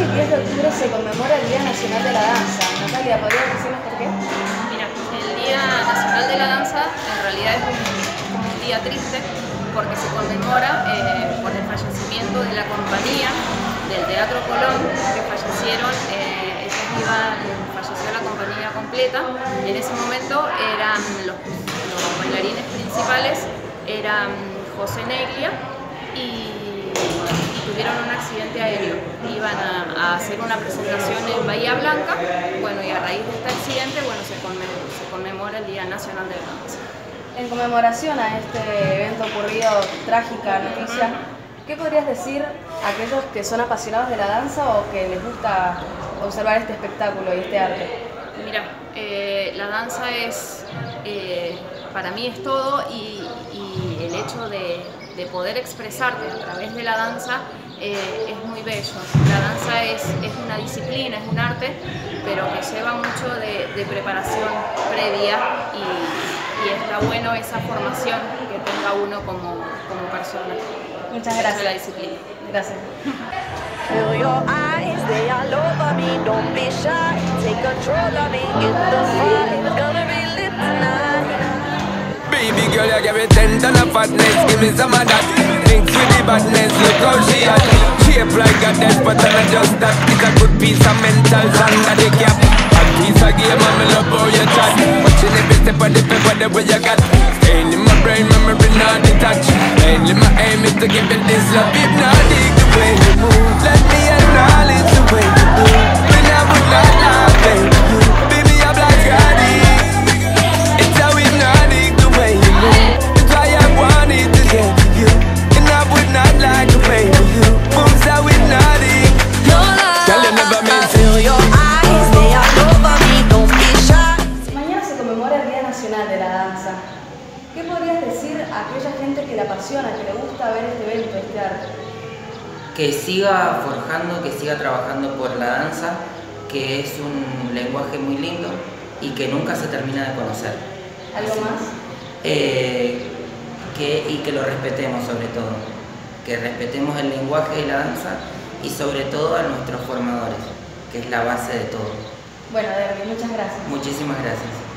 hoy, 10 de octubre, se conmemora el Día Nacional de la Danza. Natalia, ¿podrías decirnos por qué? Mira, el Día Nacional de la Danza en realidad es un, día triste porque se conmemora eh, por el fallecimiento de la compañía del Teatro Colón que fallecieron, eh, ellos iban, falleció la compañía completa. En ese momento eran los, los bailarines principales eran José Neglia y tuvieron un accidente aéreo. Iban a, hacer una presentación en Bahía Blanca, bueno, y a raíz de este accidente, bueno, se conmemora, el Día Nacional de la Danza. En conmemoración a este evento ocurrido, trágica noticia, ¿qué podrías decir a aquellos que son apasionados de la danza o que les gusta observar este espectáculo y este arte? Mira, eh, la danza es, eh, para mí es todo y el hecho de, de poder expresarte a través de la danza eh, es muy bello. La danza es, es, una disciplina, es un arte, pero que lleva mucho de, de preparación previa y, y, está bueno esa formación que tenga uno como, como persona. Muchas gracias. La disciplina. Gracias. Baby girl, you give me ten ton of fatness Give me some of that Thinks with the badness Look how she like a death But I'm just that It's a good piece of mental sand Under the cap A piece of game And me love how you chat. Watching every step of the paper The way you got. Staying in my brain Memory not detached. Mainly my aim is to give it this love If not dig the way you move. Let me acknowledge the way you move When I would not lie, baby Baby, I'm like God de la danza. ¿Qué podrías decir a aquella gente que le apasiona, que le gusta ver este evento, este arte? Que siga forjando, que siga trabajando por la danza, que es un lenguaje muy lindo y que nunca se termina de conocer. ¿Algo más? Eh, que, y que lo respetemos sobre todo, que respetemos el lenguaje de la danza y sobre todo a nuestros formadores, que es la base de todo. Bueno, Derby, muchas gracias. Muchísimas gracias.